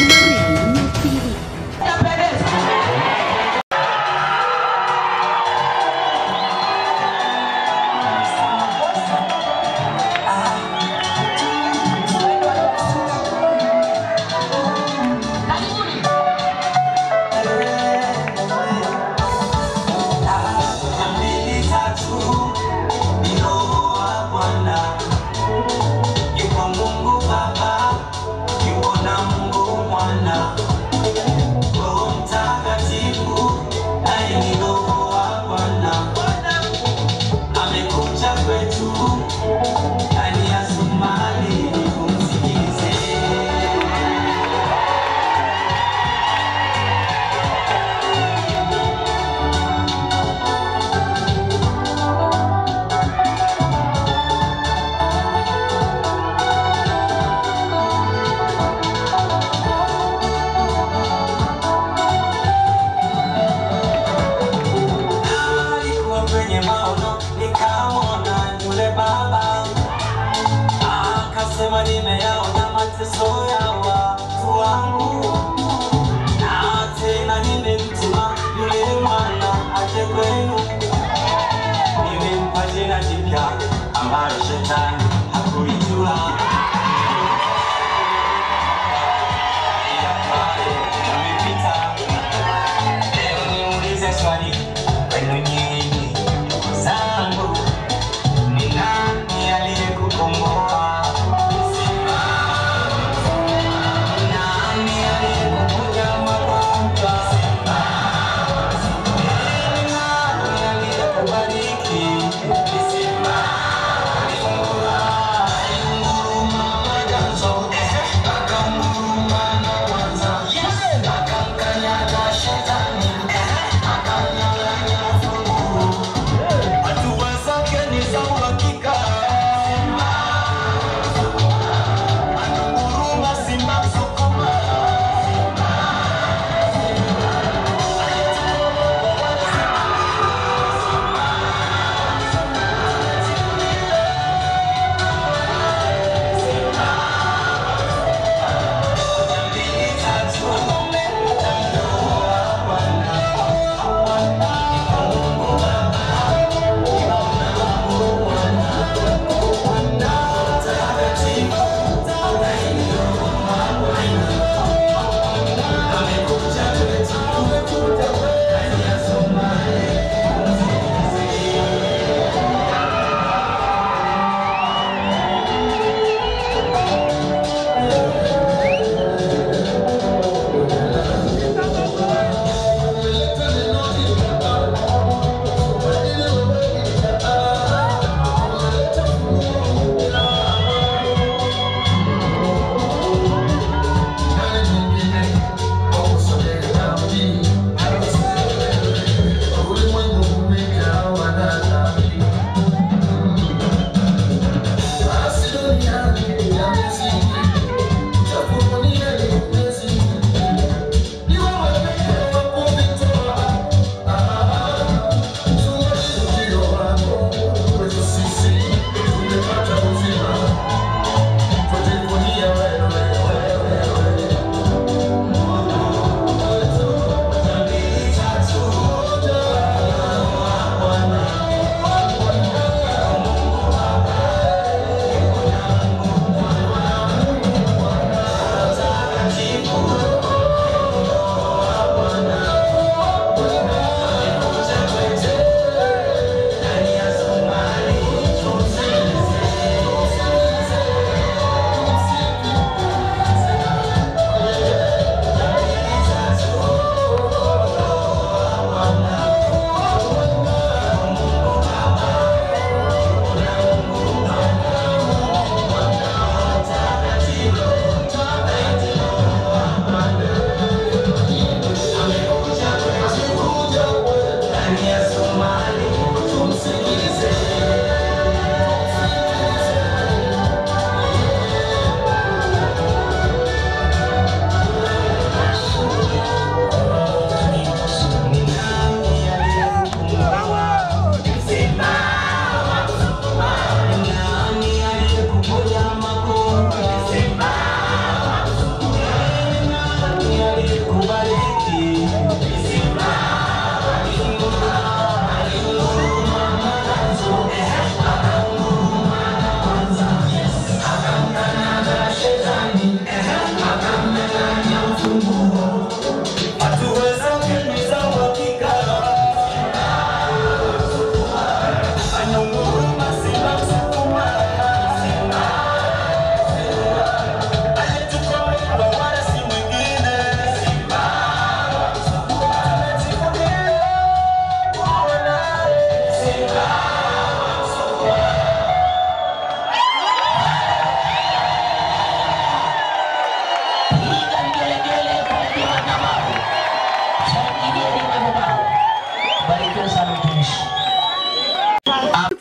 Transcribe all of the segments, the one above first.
Imaridi TV.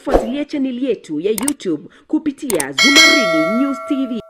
Kufuatilia chaneli yetu ya YouTube kupitia Zumaridi News TV.